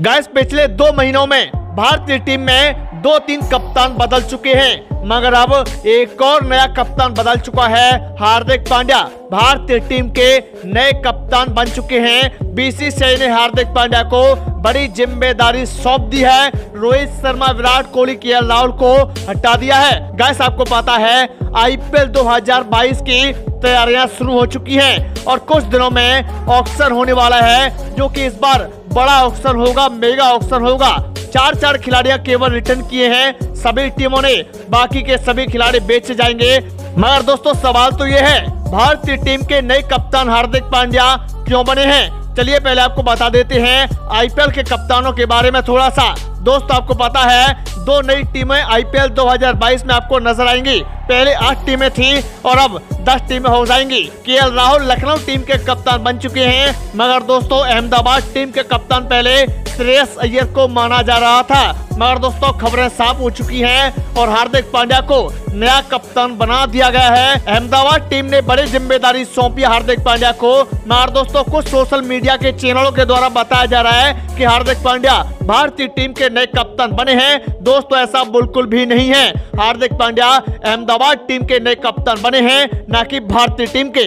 Gas पिछले दो महीनों में भारतीय टीम में दो तीन कप्तान बदल चुके हैं। मगर अब एक और नया कप्तान बदल चुका है हार्दिक पांड्या। भारतीय टीम के नए कप्तान बन चुके हैं। बीसीसीआई ने हार्दिक पांड्या को बड़ी ज़िम्मेदारी सौंप दी है। रोहित शर्मा, विराट कोहली, के राहुल को हटा दिया है। गैस, आपको पता है, आईपीएल 2022 की तैयारियाँ शुरू हो चुकी हैं और कुछ दिनों में ऑक्शन होने वाला है, जो कि इस बार बड़ा ऑक्शन होगा, मेगा ऑक्शन होगा। चार चार खिलाड़ियाँ केवल रिटर्न किए हैं। सभी टीमों ने, बाकी के सभी खिलाड़ी बेचे जाएँगे। मगर दोस्तों, सवाल तो ये है, भारतीय टीम के नए कप्तान हार्दिक पांड्या क्यों बने हैं? चलिए पहले आपको बता देते हैं आईपीएल के कप्तानों के बारे में थोड़ा सा दोस्तों, आपको पता है, दो नई टीमें आईपीएल 2022 में आपको नज़र आएँगी। पहले आठ टीमें थी और अब दस टीमें हो जाएँगी। के राहुल लखनऊ टीम के कप्तान बन चुके हैं। मगर दोस्तों, अहमदाबाद टीम के कप्तान पहले श्रेयस अय्यर को माना जा रहा था। मगर दोस्तों, खबरें साफ़ हो चुकी हैं और हार्दिक पांड्या को नया कप्तान बना दिया गया है। अहमदाबाद टीम ने बड़ी ज़िम्मेदारी सौंपी हार्दिक पांड्या को। मगर दोस्तों, कुछ सोशल मीडिया के चैनलों के द्वारा बताया जा रहा है कि हार्दिक पांड्या भारतीय टीम के नए कप्तान बने हैं। दोस्तों, ऐसा बिल्कुल भी नहीं है। हार्दिक पांड्या अहमदाबाद टीम के नए कप्तान बने हैं, न की भारतीय टीम के।